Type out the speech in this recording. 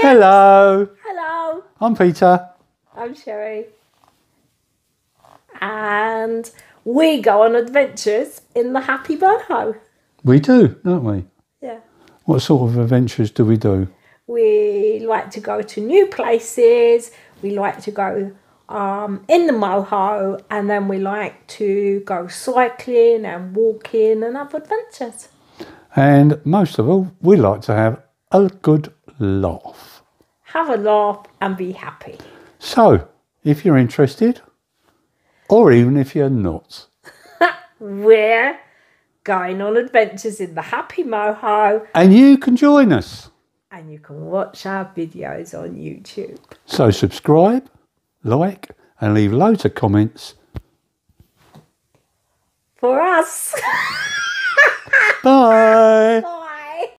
Hello, Hello, I'm Peter. I'm Sheree. And we go on adventures in the Happy MoHo. We do, don't we? Yeah. What sort of adventures do we do? We like to go to new places. We like to go um, in the moho, and then we like to go cycling and walking and have adventures. And most of all, we like to have a good laugh. Have a laugh and be happy. So, if you're interested, or even if you're not, We're going on adventures in the Happy Moho, and you can join us. and you can watch our videos on YouTube. So, subscribe, like, and leave loads of comments. For us. Bye. Bye.